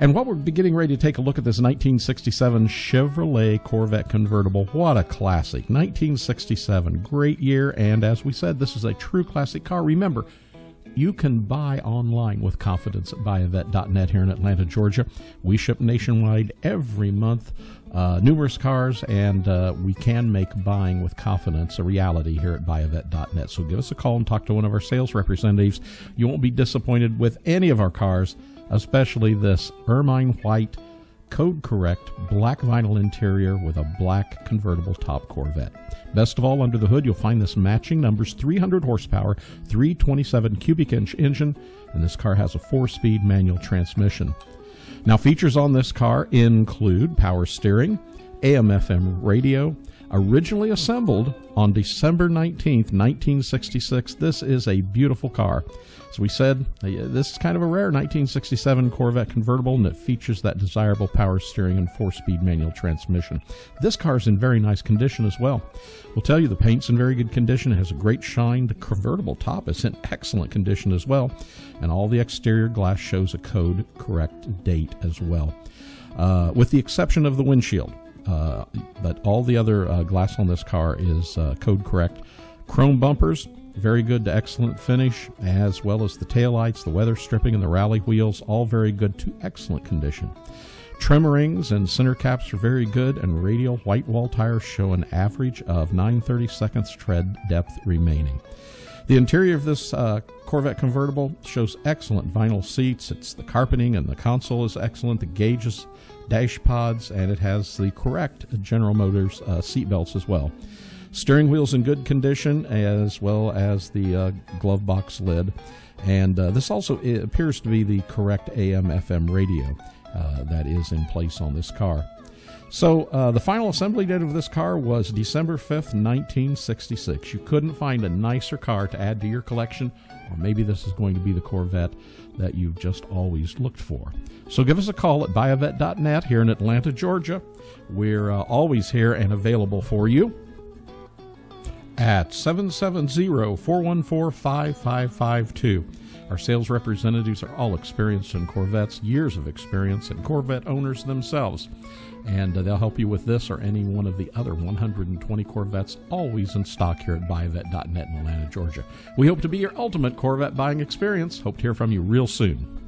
And while we're getting ready to take a look at this 1967 Chevrolet Corvette convertible, what a classic. 1967, great year. And as we said, this is a true classic car. Remember, you can buy online with confidence at buyavette.net here in Atlanta, Georgia. We ship nationwide every month, uh, numerous cars, and uh, we can make buying with confidence a reality here at buyavette.net. So give us a call and talk to one of our sales representatives. You won't be disappointed with any of our cars especially this ermine white, code correct black vinyl interior with a black convertible top Corvette. Best of all, under the hood, you'll find this matching numbers 300 horsepower, 327 cubic inch engine, and this car has a four speed manual transmission. Now, features on this car include power steering, AM FM radio, originally assembled on December 19th, 1966. This is a beautiful car. As we said, uh, this is kind of a rare 1967 Corvette convertible, and it features that desirable power steering and four speed manual transmission. This car is in very nice condition as well. We'll tell you the paint's in very good condition, it has a great shine. The convertible top is in excellent condition as well, and all the exterior glass shows a code correct date as well. Uh, with the exception of the windshield, uh, but all the other uh, glass on this car is uh, code correct. Chrome bumpers, very good to excellent finish, as well as the taillights, the weather stripping, and the rally wheels, all very good to excellent condition. Trim rings and center caps are very good, and radial white wall tires show an average of 930 seconds tread depth remaining. The interior of this uh, Corvette convertible shows excellent vinyl seats. It's the carpeting and the console is excellent. The gauges, dash pods, and it has the correct General Motors uh, seat belts as well. Steering wheel's in good condition, as well as the uh, glove box lid. And uh, this also appears to be the correct AM FM radio uh, that is in place on this car. So uh, the final assembly date of this car was December 5th, 1966. You couldn't find a nicer car to add to your collection, or maybe this is going to be the Corvette that you've just always looked for. So give us a call at buyavette.net here in Atlanta, Georgia. We're uh, always here and available for you at 770-414-5552. Our sales representatives are all experienced in Corvettes, years of experience, and Corvette owners themselves. And uh, they'll help you with this or any one of the other 120 Corvettes always in stock here at buyavette.net in Atlanta, Georgia. We hope to be your ultimate Corvette buying experience. Hope to hear from you real soon.